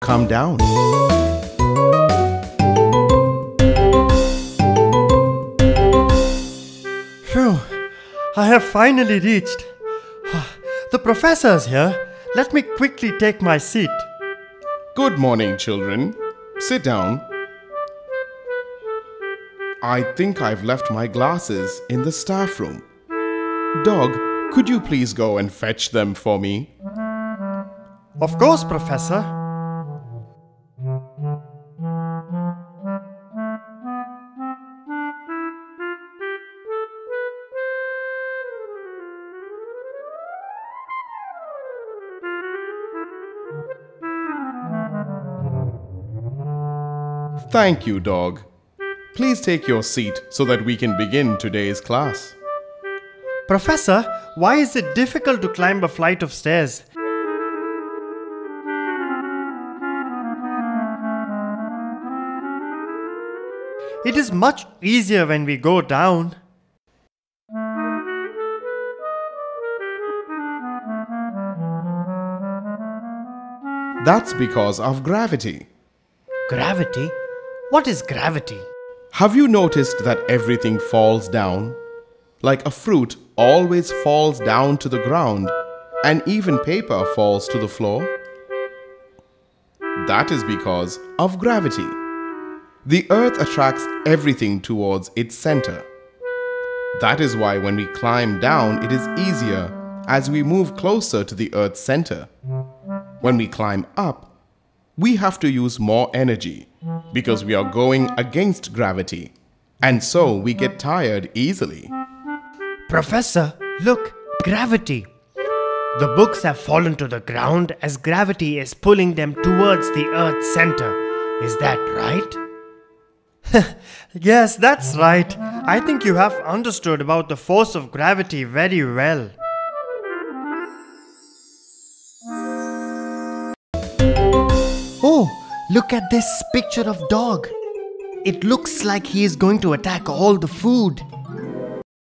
come down. Phew, I have finally reached. The professor's here. Let me quickly take my seat. Good morning, children. Sit down. I think I've left my glasses in the staff room. Dog, could you please go and fetch them for me? Of course, Professor. Thank you, dog. Please take your seat so that we can begin today's class. Professor, why is it difficult to climb a flight of stairs? It is much easier when we go down. That's because of gravity. Gravity? What is gravity? Have you noticed that everything falls down? Like a fruit always falls down to the ground, and even paper falls to the floor? That is because of gravity. The earth attracts everything towards its center. That is why when we climb down, it is easier as we move closer to the earth's center. When we climb up, we have to use more energy because we are going against gravity, and so we get tired easily. Professor, look, gravity. The books have fallen to the ground as gravity is pulling them towards the Earth's center. Is that right? yes, that's right. I think you have understood about the force of gravity very well. Look at this picture of dog. It looks like he is going to attack all the food.